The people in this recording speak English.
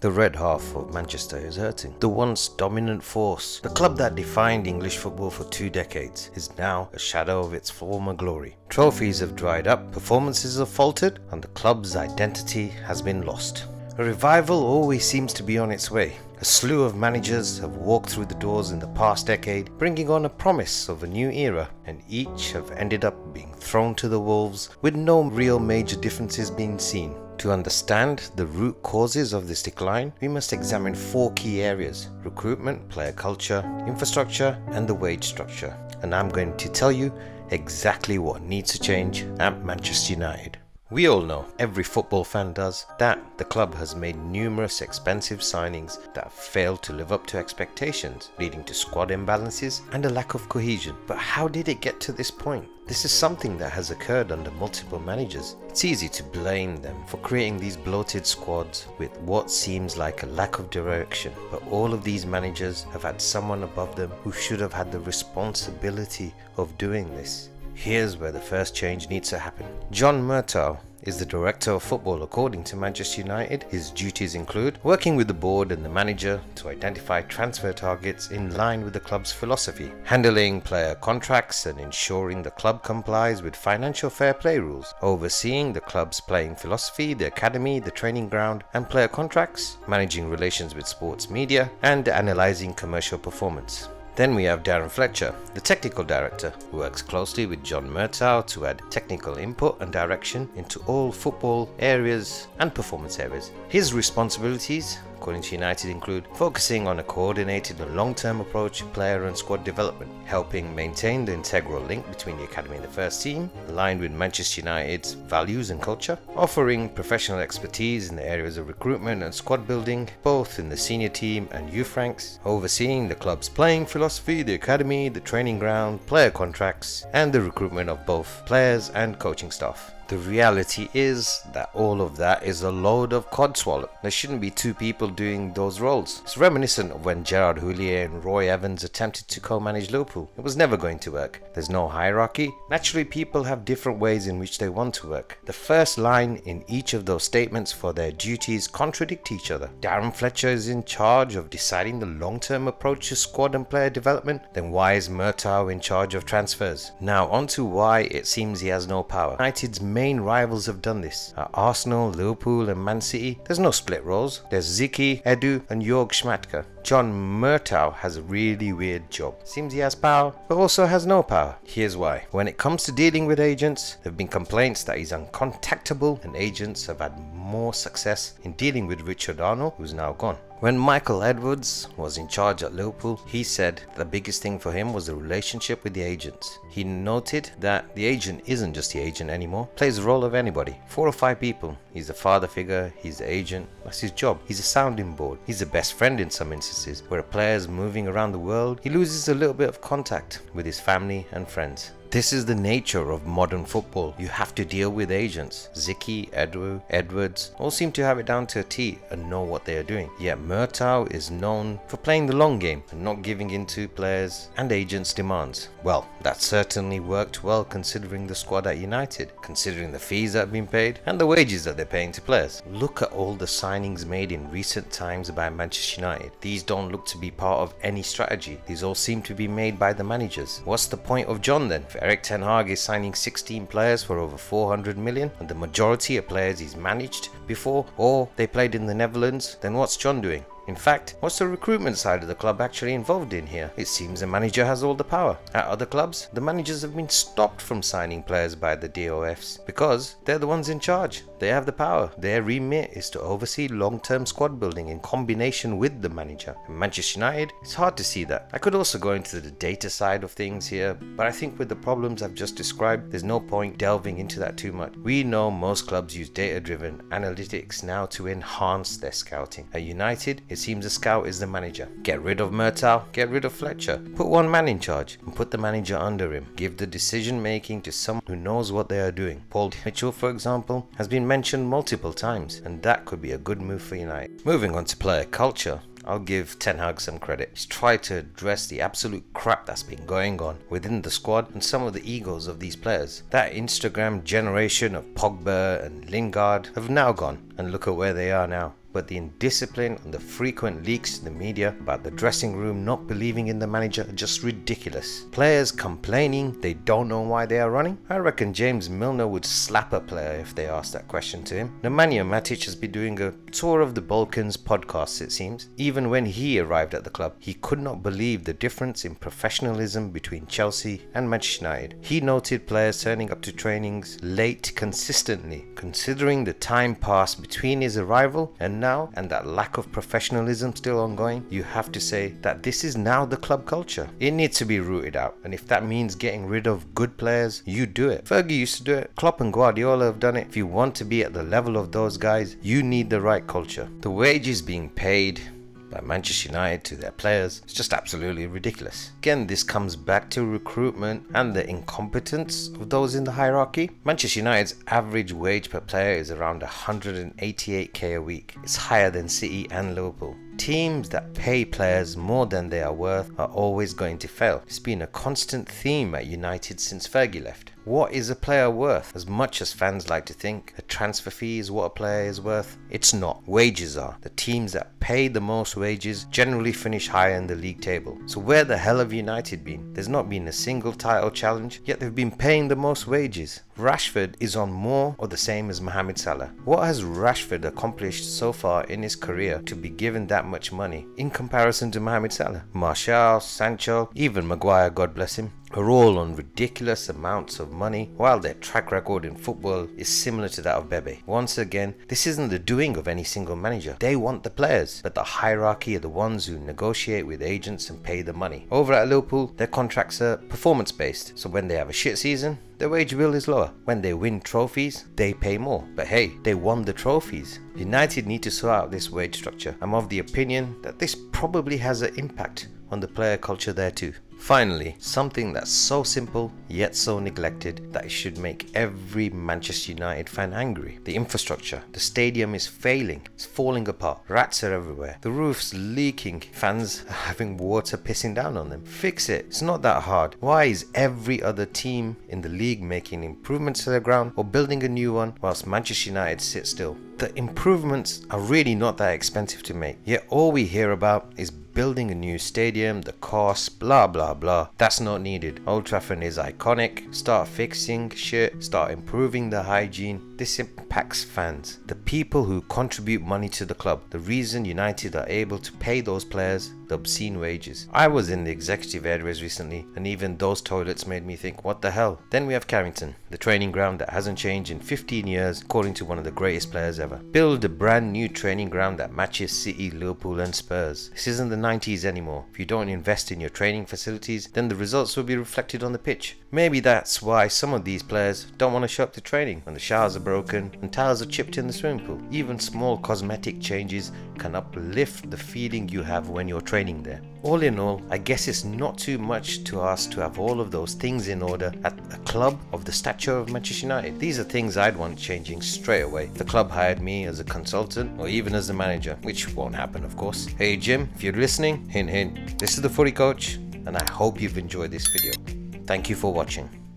The red half of Manchester is hurting. The once dominant force, the club that defined English football for two decades, is now a shadow of its former glory. Trophies have dried up, performances have faltered, and the club's identity has been lost. A revival always seems to be on its way. A slew of managers have walked through the doors in the past decade, bringing on a promise of a new era, and each have ended up being thrown to the wolves with no real major differences being seen. To understand the root causes of this decline, we must examine four key areas recruitment, player culture, infrastructure, and the wage structure. And I'm going to tell you exactly what needs to change at Manchester United. We all know, every football fan does, that the club has made numerous expensive signings that have failed to live up to expectations, leading to squad imbalances and a lack of cohesion. But how did it get to this point? This is something that has occurred under multiple managers. It's easy to blame them for creating these bloated squads with what seems like a lack of direction, but all of these managers have had someone above them who should have had the responsibility of doing this. Here's where the first change needs to happen. John Murtough is the director of football according to Manchester United. His duties include working with the board and the manager to identify transfer targets in line with the club's philosophy, handling player contracts and ensuring the club complies with financial fair play rules, overseeing the club's playing philosophy, the academy, the training ground, and player contracts, managing relations with sports media, and analyzing commercial performance. Then we have Darren Fletcher, the technical director, who works closely with John Murtough to add technical input and direction into all football areas and performance areas. His responsibilities according to United, include focusing on a coordinated and long term approach to player and squad development, helping maintain the integral link between the academy and the first team, aligned with Manchester United's values and culture, offering professional expertise in the areas of recruitment and squad building, both in the senior team and youth ranks, overseeing the club's playing philosophy, the academy, the training ground, player contracts, and the recruitment of both players and coaching staff. The reality is that all of that is a load of codswallop. There shouldn't be two people doing those roles. It's reminiscent of when Gerard Houllier and Roy Evans attempted to co-manage Liverpool. It was never going to work. There's no hierarchy. Naturally, people have different ways in which they want to work. The first line in each of those statements for their duties contradict each other. Darren Fletcher is in charge of deciding the long-term approach to squad and player development. Then why is Murtough in charge of transfers? Now on to why it seems he has no power. United's main rivals have done this. At Arsenal, Liverpool, and Man City, there's no split roles. There's Txiki, Edu, and Jorg Schmadtke. John Murtough has a really weird job. Seems he has power, but also has no power. Here's why. When it comes to dealing with agents, there have been complaints that he's uncontactable, and agents have had more success in dealing with Richard Arnold, who's now gone. When Michael Edwards was in charge at Liverpool, he said the biggest thing for him was the relationship with the agents. He noted that the agent isn't just the agent anymore, plays the role of anybody. Four or five people. He's a father figure, he's the agent, that's his job. He's a sounding board. He's the best friend in some instances. Where a player is moving around the world, he loses a little bit of contact with his family and friends. This is the nature of modern football. You have to deal with agents. Txiki, Edu, Edwards all seem to have it down to a T and know what they are doing. Yet Murtough is known for playing the long game and not giving in to players and agents' demands. Well, that certainly worked well considering the squad at United, considering the fees that have been paid and the wages that they're paying to players. Look at all the signings made in recent times by Manchester United. These don't look to be part of any strategy. These all seem to be made by the managers. What's the point of John then? Erik Ten Hag is signing 16 players for over 400 million and the majority are players he's managed before or they played in the Netherlands, then what's John doing? In fact, what's the recruitment side of the club actually involved in here? It seems the manager has all the power. At other clubs, the managers have been stopped from signing players by the DOFs because they're the ones in charge. They have the power. Their remit is to oversee long-term squad building in combination with the manager. In Manchester United, it's hard to see that. I could also go into the data side of things here, but I think with the problems I've just described, there's no point delving into that too much. We know most clubs use data-driven analytics now to enhance their scouting. At United, it's seems the scout is the manager. Get rid of Murtough, get rid of Fletcher. Put one man in charge and put the manager under him. Give the decision making to someone who knows what they are doing. Paul Mitchell, for example, has been mentioned multiple times, and that could be a good move for United. Moving on to player culture. I'll give Ten Hag some credit. He's tried to address the absolute crap that's been going on within the squad and some of the egos of these players. That Instagram generation of Pogba and Lingard have now gone, and look at where they are now. But the indiscipline and the frequent leaks in the media about the dressing room not believing in the manager are just ridiculous. Players complaining they don't know why they are running? I reckon James Milner would slap a player if they asked that question to him. Nemanja Matic has been doing a tour of the Balkans podcast, it seems. Even when he arrived at the club, he could not believe the difference in professionalism between Chelsea and Manchester United. He noted players turning up to trainings late consistently, considering the time passed between his arrival and now, and that lack of professionalism still ongoing, you have to say that this is now the club culture. It needs to be rooted out, and if that means getting rid of good players, you do it. Fergie used to do it, Klopp and Guardiola have done it. If you want to be at the level of those guys, you need the right culture. The wages being paid, by Manchester United to their players is just absolutely ridiculous. Again, this comes back to recruitment and the incompetence of those in the hierarchy. Manchester United's average wage per player is around 188k a week. It's higher than City and Liverpool. Teams that pay players more than they are worth are always going to fail. It's been a constant theme at United since Fergie left. What is a player worth? As much as fans like to think a transfer fee is what a player is worth, it's not. Wages are. The teams that pay the most wages generally finish higher in the league table. So where the hell have United been? There's not been a single title challenge, yet they've been paying the most wages. Rashford is on more or the same as Mohamed Salah. What has Rashford accomplished so far in his career to be given that much money in comparison to Mohamed Salah? Martial, Sancho, even Maguire, God bless him, are all on ridiculous amounts of money while their track record in football is similar to that of Bebe. Once again, this isn't the doing of any single manager. They want the players, but the hierarchy are the ones who negotiate with agents and pay the money. Over at Liverpool, their contracts are performance based, so when they have a shit season, their wage bill is lower. When they win trophies, they pay more. But hey, they won the trophies. United need to sort out this wage structure. I'm of the opinion that this probably has an impact on the player culture there too. Finally, something that's so simple yet so neglected that it should make every Manchester United fan angry. The infrastructure. The stadium is failing, it's falling apart, rats are everywhere, the roof's leaking, fans are having water pissing down on them. Fix it, it's not that hard. Why is every other team in the league making improvements to their ground or building a new one whilst Manchester United sit still? The improvements are really not that expensive to make, yet all we hear about is building a new stadium, the cost, blah blah blah. That's not needed. Old Trafford is iconic. Start fixing shit, start improving the hygiene. This impacts fans. The people who contribute money to the club. The reason United are able to pay those players the obscene wages. I was in the executive areas recently and even those toilets made me think what the hell. Then we have Carrington, the training ground that hasn't changed in 15 years according to one of the greatest players ever. Build a brand new training ground that matches City, Liverpool and Spurs. This isn't the 90s anymore. If you don't invest in your training facilities then the results will be reflected on the pitch. Maybe that's why some of these players don't want to show up to training when the showers are broken and tiles are chipped in the swimming pool. Even small cosmetic changes can uplift the feeling you have when you're training there. All in all, I guess it's not too much to ask to have all of those things in order at a club of the stature of Manchester United. These are things I'd want changing straight away. The club hired me as a consultant or even as a manager, which won't happen of course. Hey Jim, if you're listening, hint hint, this is the footy coach and I hope you've enjoyed this video. Thank you for watching.